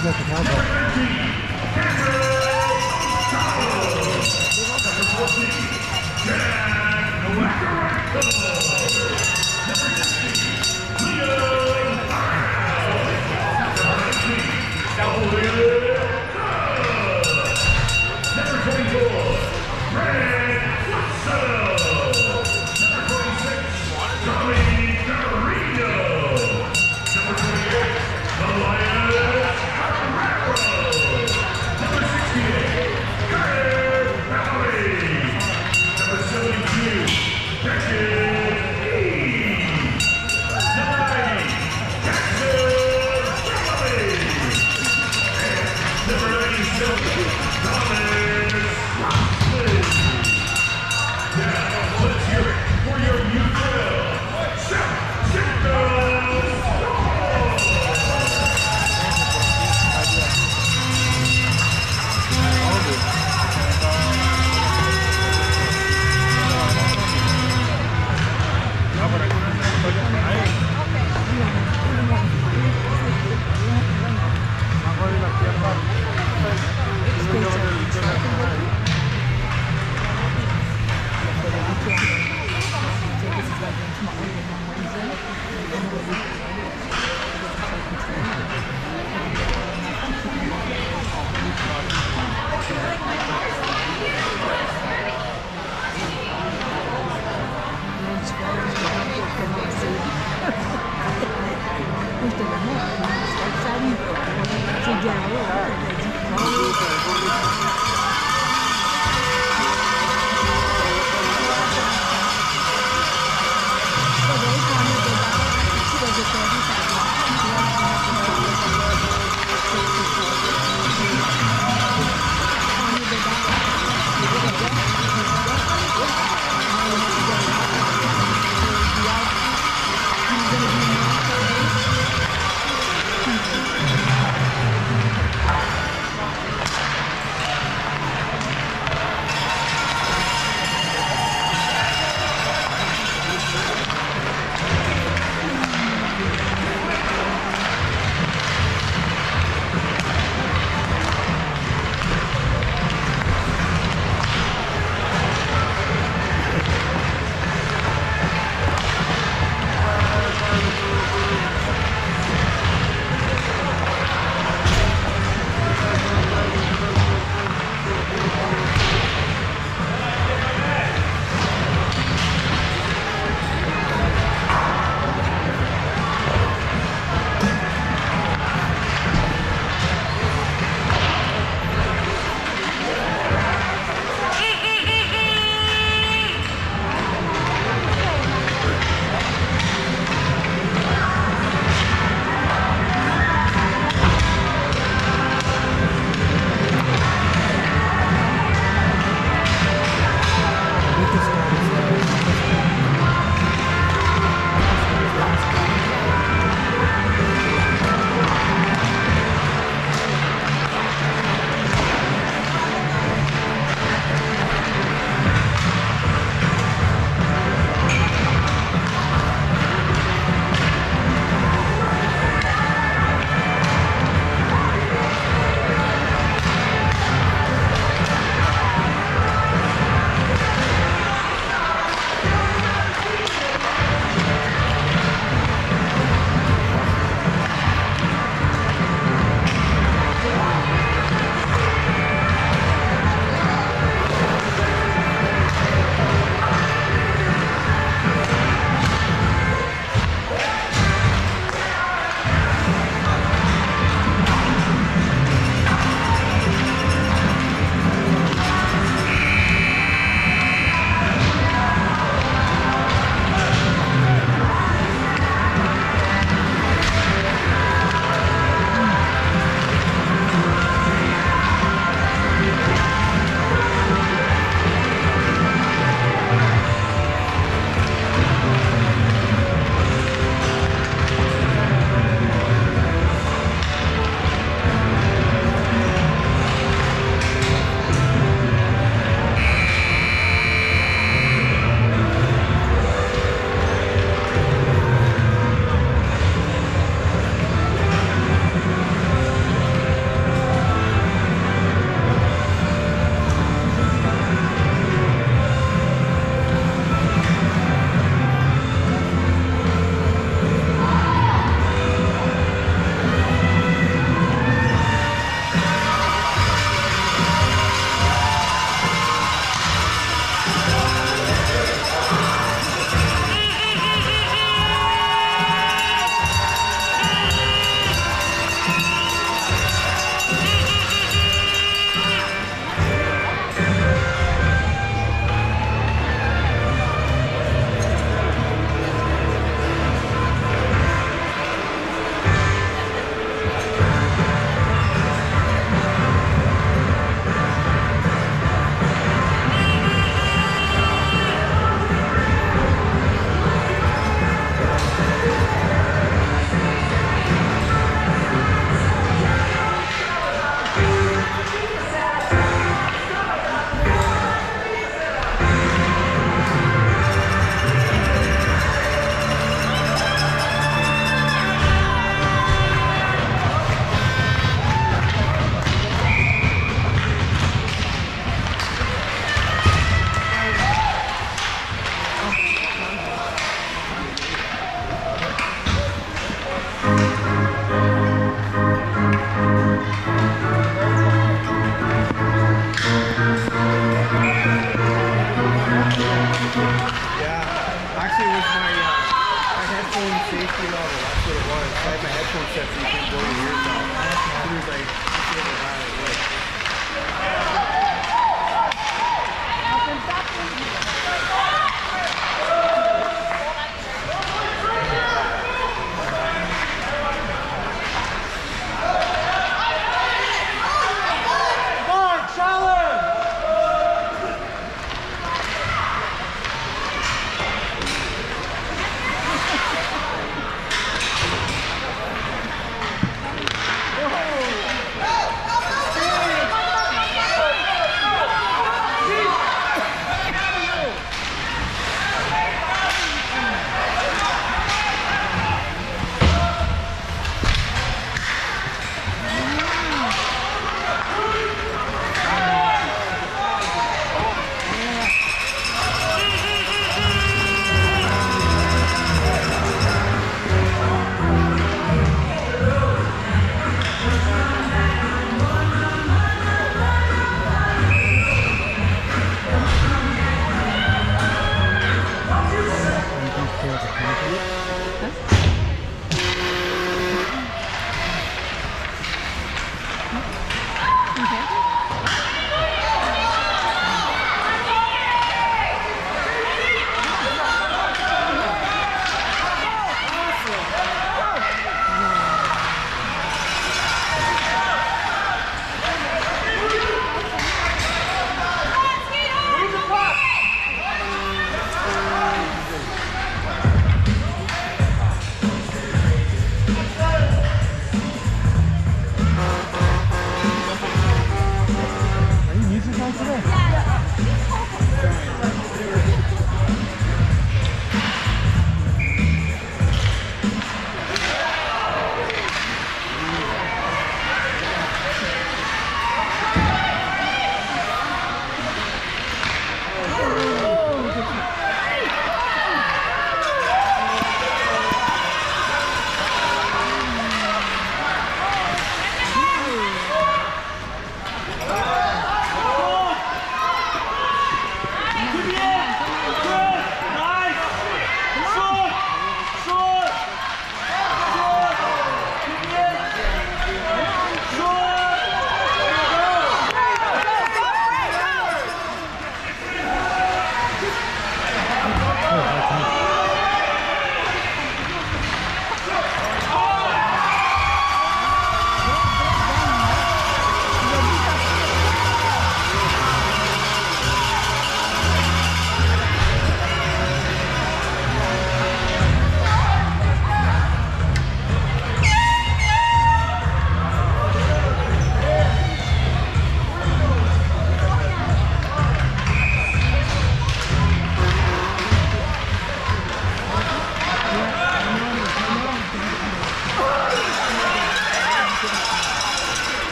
He's at the combo.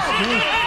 Deus, Deus.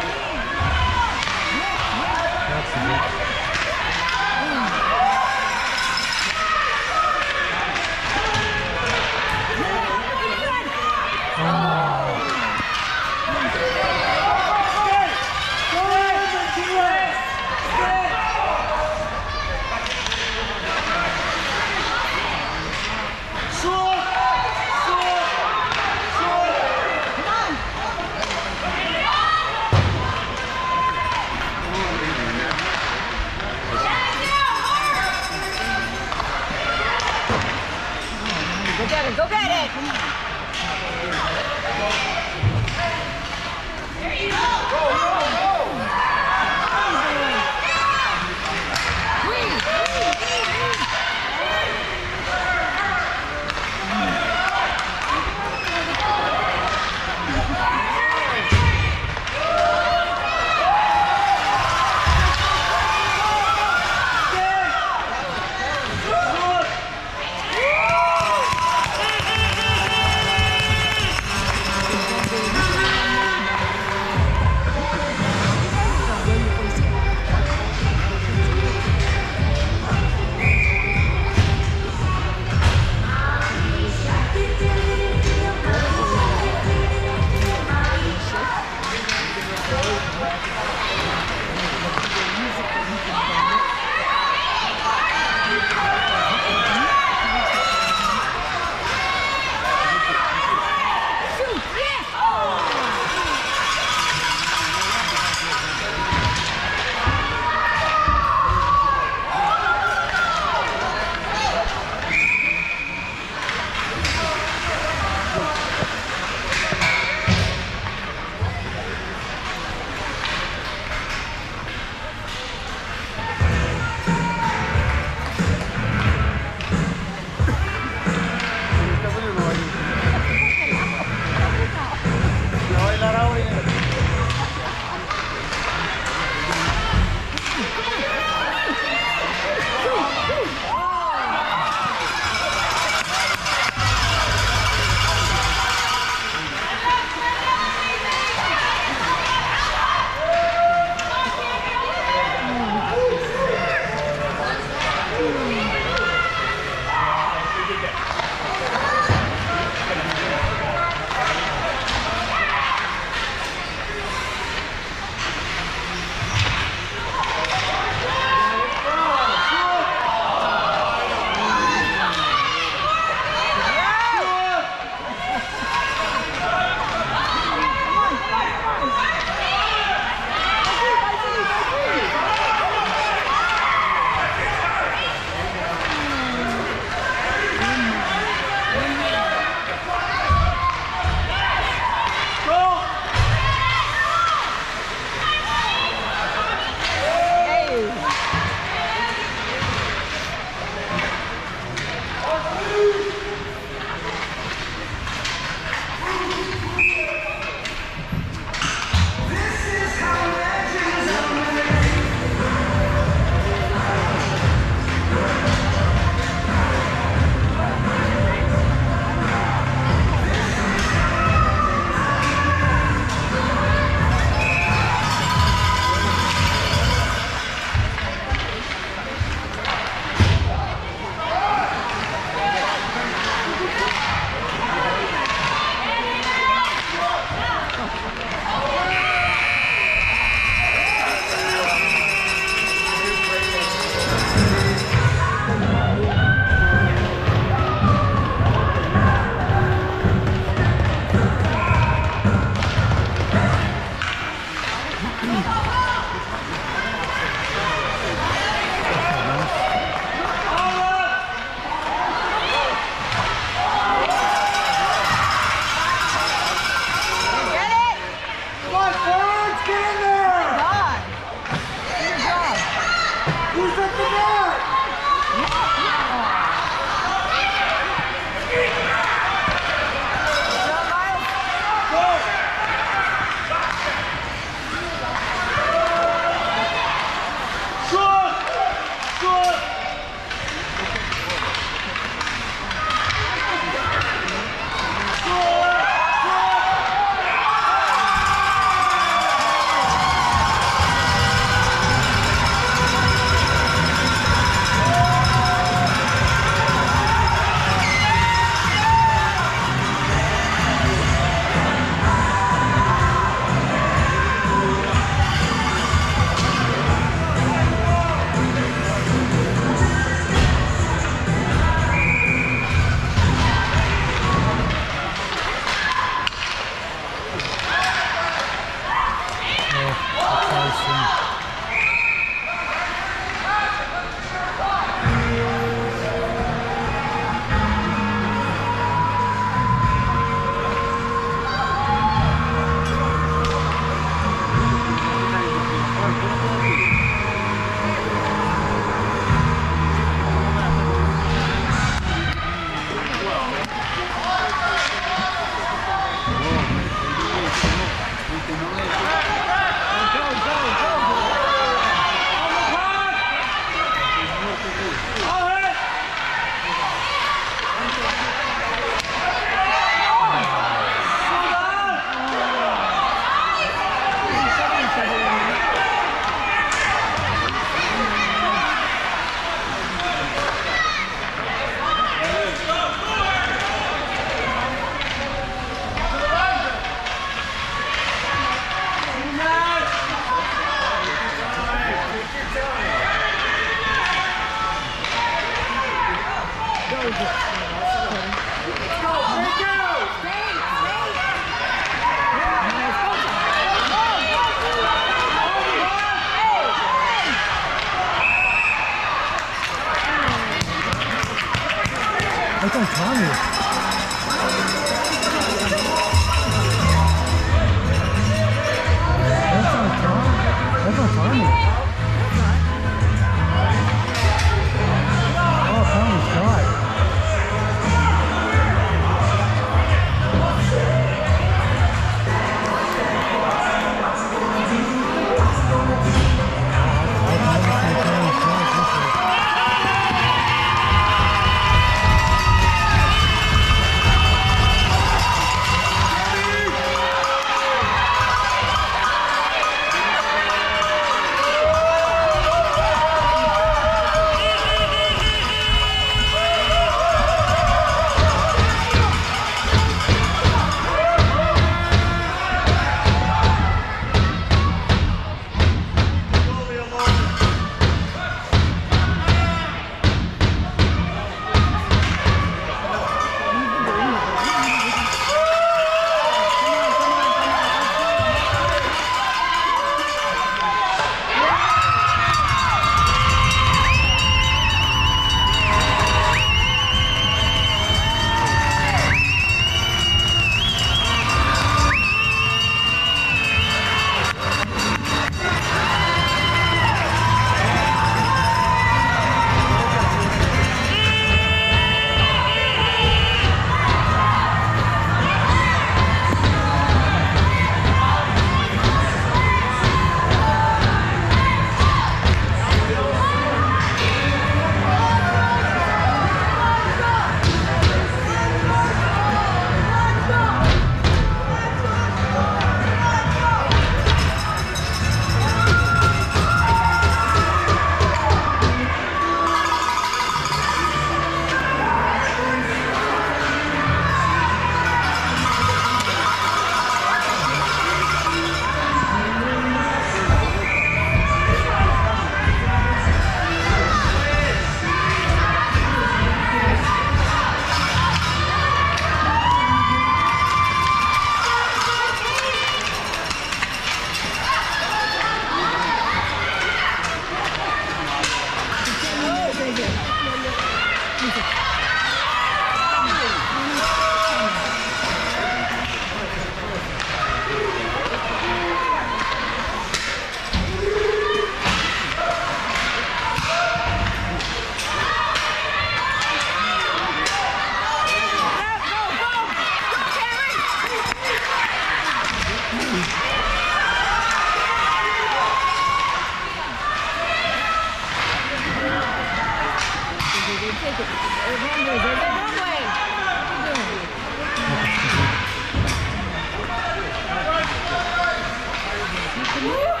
Woo!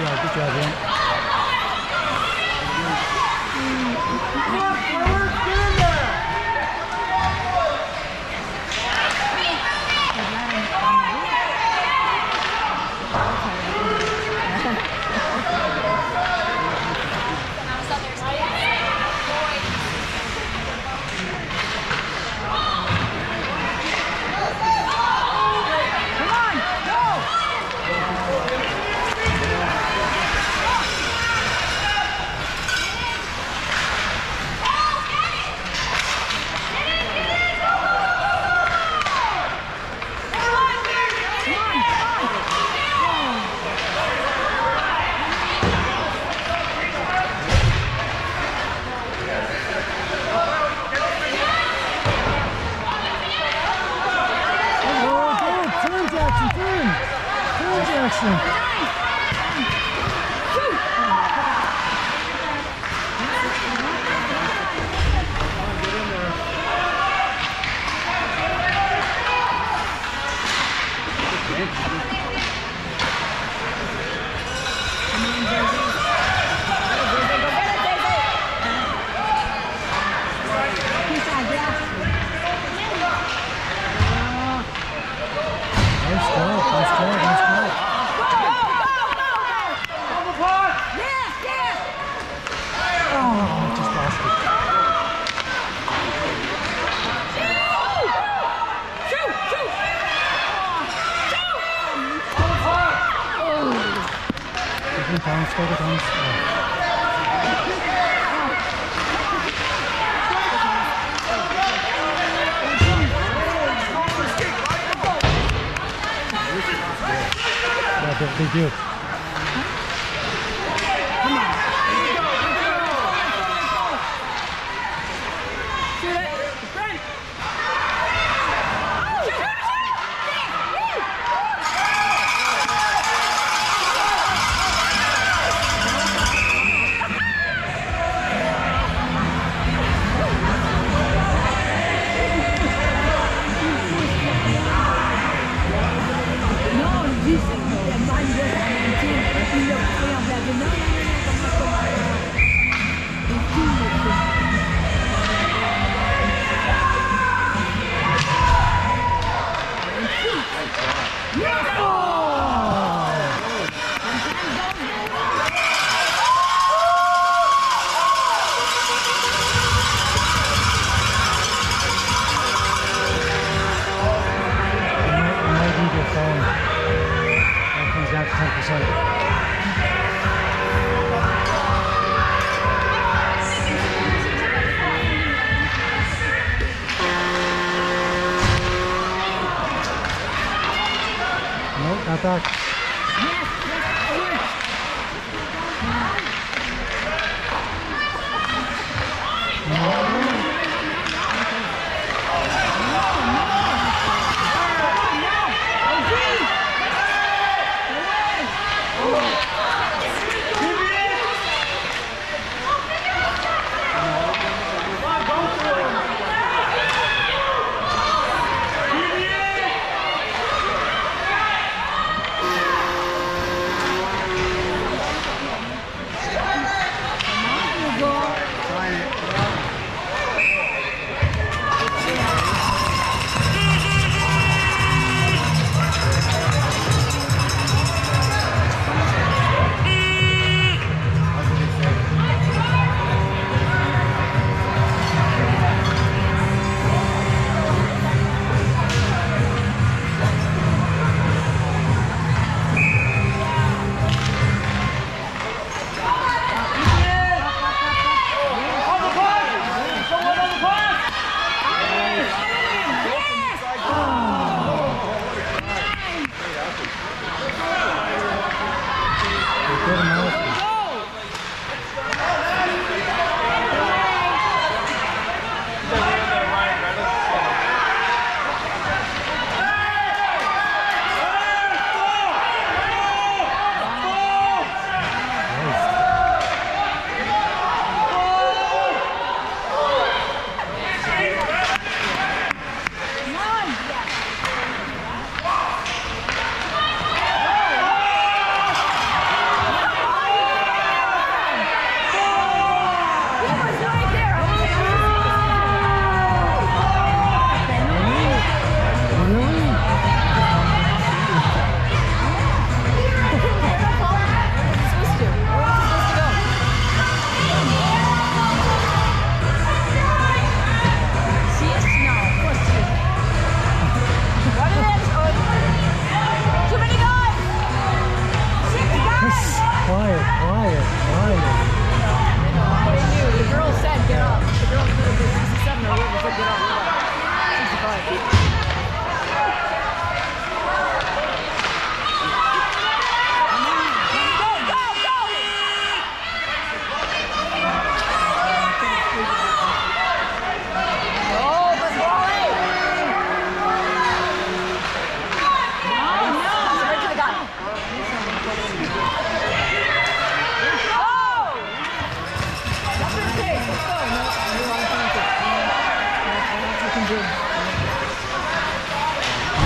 Ian.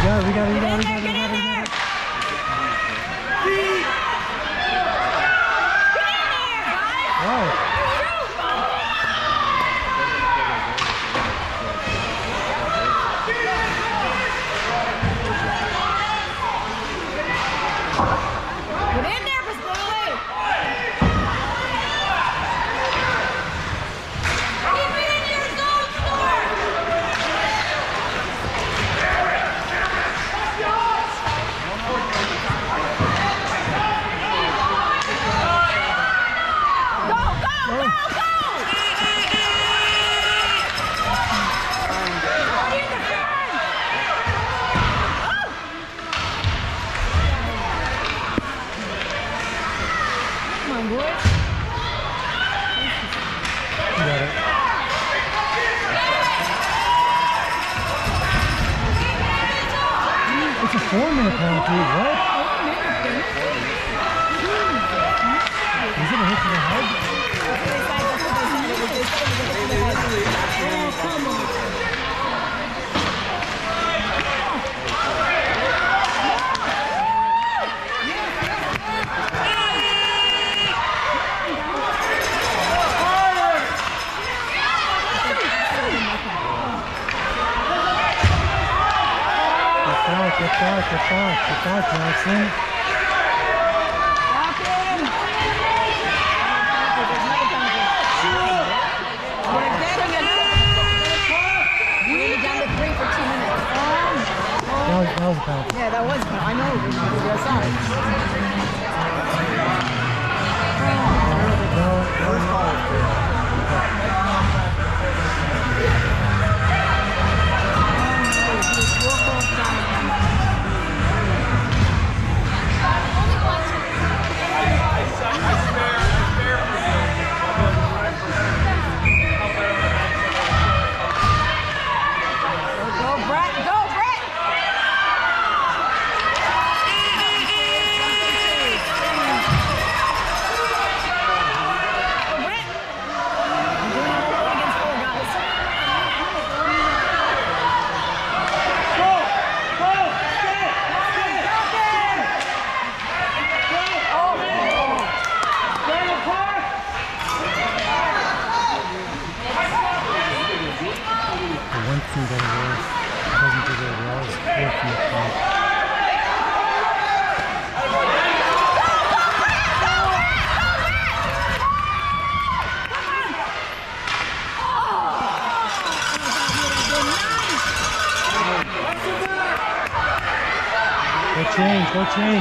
go, we got it, we got it, we got it. Four-minute penalty. Back, get back, get back, get back, Jackson. That was, that was a. Yeah, that was, I know, it was on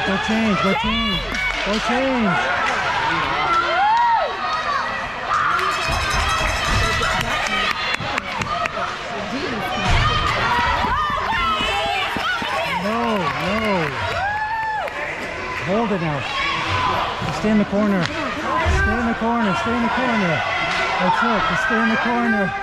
change, go change, go change, go change. No, no. Hold it now. Stay in the corner. Stay in the corner, stay in the corner. That's it, just stay in the corner.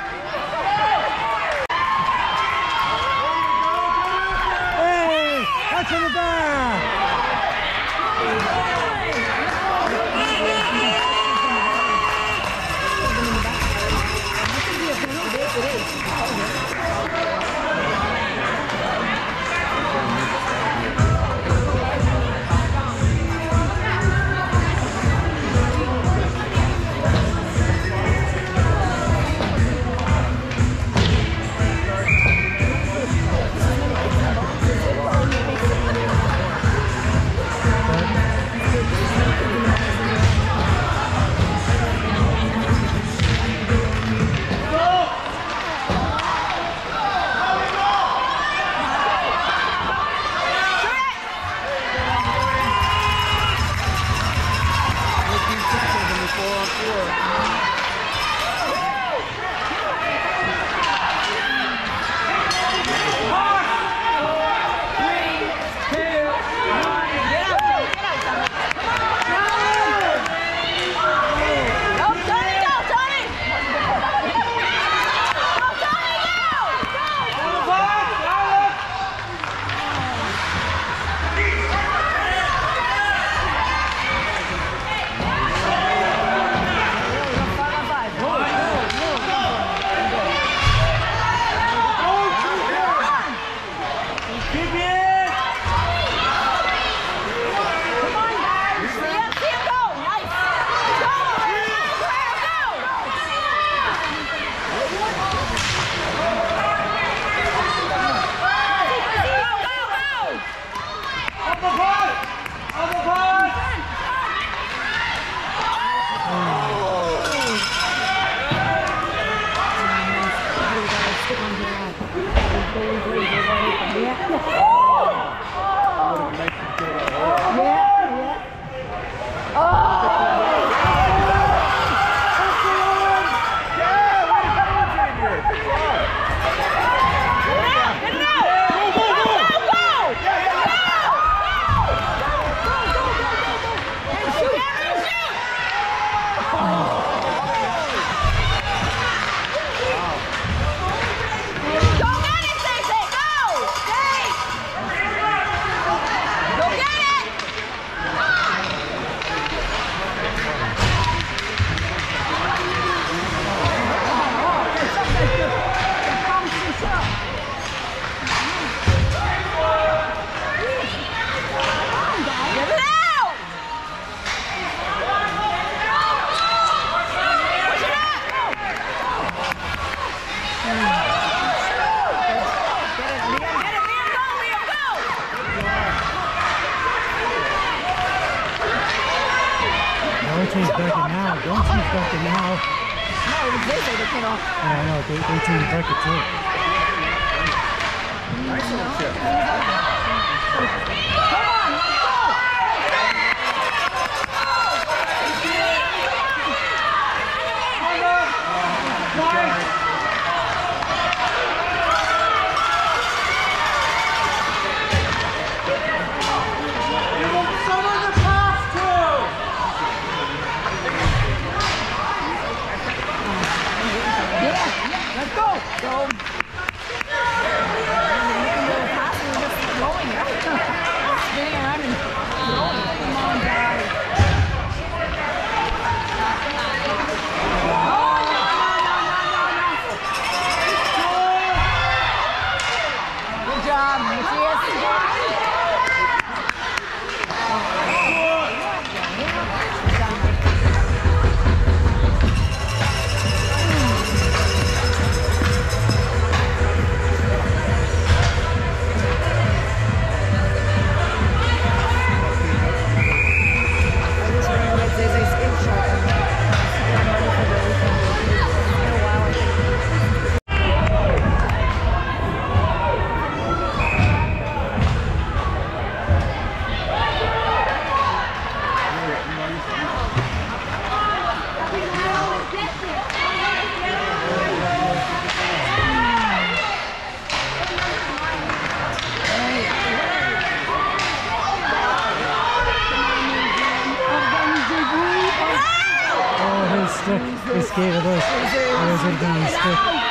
Stick. He skated us. That was it